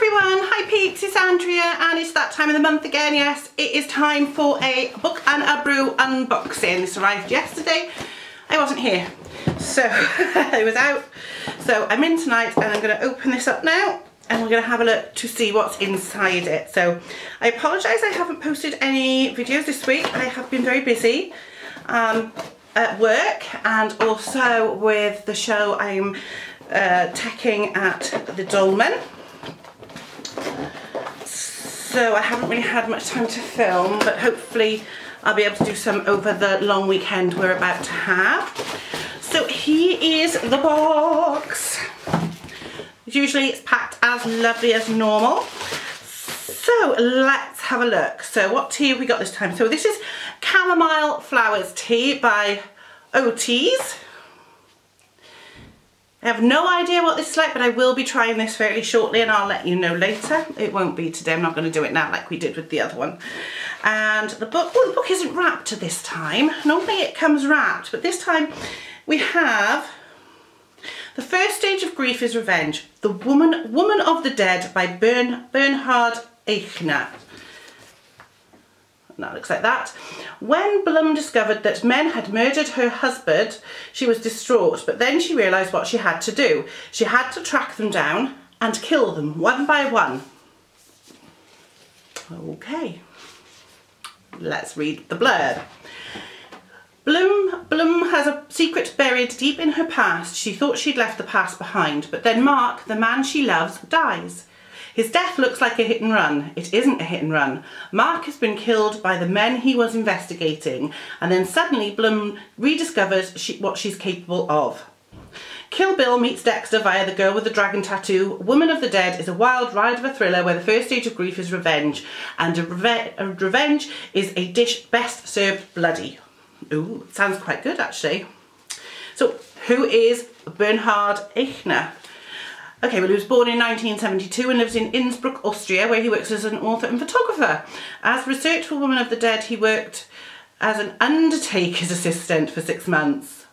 everyone, hi peeps, it's Andrea and it's that time of the month again, yes. It is time for a book and a brew unboxing. This arrived yesterday, I wasn't here, so I was out. So I'm in tonight and I'm going to open this up now and we're going to have a look to see what's inside it. So I apologise I haven't posted any videos this week, I have been very busy. Um, at work and also with the show I'm uh, teching at the Dolman so I haven't really had much time to film but hopefully I'll be able to do some over the long weekend we're about to have. So here is the box. Usually it's packed as lovely as normal. So let's have a look. So what tea have we got this time? So this is Chamomile Flowers Tea by Oatey's. I have no idea what this is like, but I will be trying this fairly shortly and I'll let you know later. It won't be today, I'm not going to do it now like we did with the other one. And the book, well the book isn't wrapped this time. Normally it comes wrapped, but this time we have The First Stage of Grief is Revenge, The Woman, Woman of the Dead by Bern, Bernhard Aichner that looks like that. When Blum discovered that men had murdered her husband, she was distraught, but then she realised what she had to do. She had to track them down and kill them one by one. Okay, let's read the blurb. Blum, Blum has a secret buried deep in her past. She thought she'd left the past behind, but then Mark, the man she loves, dies. His death looks like a hit and run. It isn't a hit and run. Mark has been killed by the men he was investigating, and then suddenly Blum rediscovers she, what she's capable of. Kill Bill meets Dexter via The Girl with the Dragon Tattoo. Woman of the Dead is a wild ride of a thriller where the first stage of grief is revenge, and reve revenge is a dish best served bloody. Ooh, sounds quite good actually. So, who is Bernhard Aichner? Okay, well he was born in 1972 and lives in Innsbruck, Austria, where he works as an author and photographer. As research for Woman of the Dead, he worked as an undertaker's assistant for six months.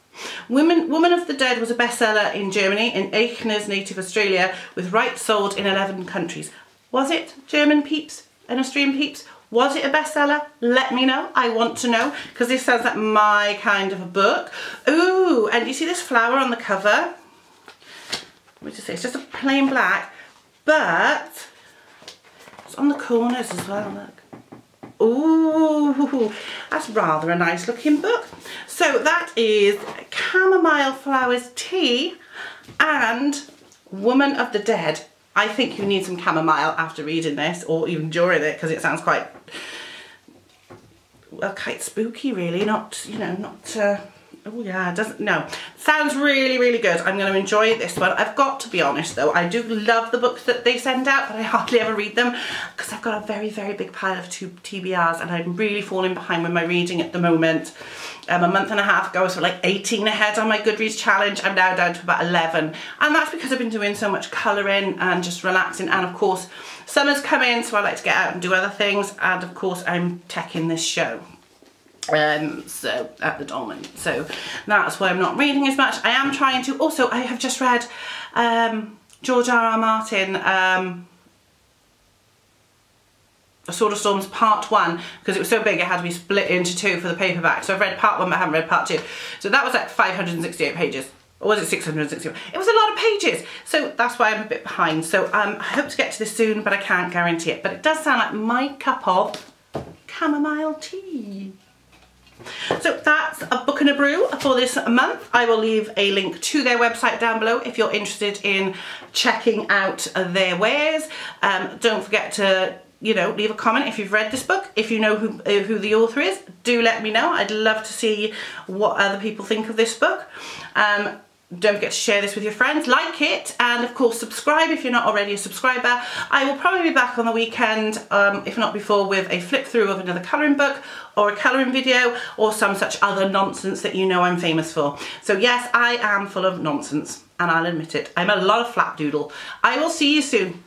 Women, Woman of the Dead was a bestseller in Germany, in Aichner's native Australia, with rights sold in 11 countries. Was it German peeps and Austrian peeps? Was it a bestseller? Let me know. I want to know because this sounds like my kind of a book. Ooh, and you see this flower on the cover? Let me just say, it's just a plain black, but it's on the corners as well, look. Ooh, that's rather a nice looking book. So that is Chamomile Flowers Tea and Woman of the Dead. I think you need some chamomile after reading this or even during it because it sounds quite, well, quite spooky really, not, you know, not... Uh, Oh yeah, doesn't, no. Sounds really, really good. I'm going to enjoy this one. I've got to be honest though, I do love the books that they send out, but I hardly ever read them because I've got a very, very big pile of two TBRs and I'm really falling behind with my reading at the moment. Um, a month and a half ago I was like 18 ahead on my Goodreads challenge. I'm now down to about 11 and that's because I've been doing so much colouring and just relaxing and of course summer's coming so I like to get out and do other things and of course I'm teching this show um so at the Dolman. So that's why i'm not reading as much. I am trying to also i have just read um george r r. Martin um a Sword of Storms part one because it was so big it had to be split into two for the paperback. So I've read part one but I haven't read part two. So that was like 568 pages. Or was it 668? It was a lot of pages. So that's why I'm a bit behind. So um, I hope to get to this soon but I can't guarantee it. But it does sound like my cup of chamomile tea. So that's a book and a brew for this month. I will leave a link to their website down below if you're interested in checking out their wares. Um, don't forget to you know, leave a comment if you've read this book. If you know who, uh, who the author is, do let me know. I'd love to see what other people think of this book. Um, don't forget to share this with your friends, like it, and of course subscribe if you're not already a subscriber. I will probably be back on the weekend, um, if not before, with a flip through of another colouring book or a colouring video or some such other nonsense that you know I'm famous for. So yes, I am full of nonsense and I'll admit it. I'm a lot of flapdoodle. I will see you soon.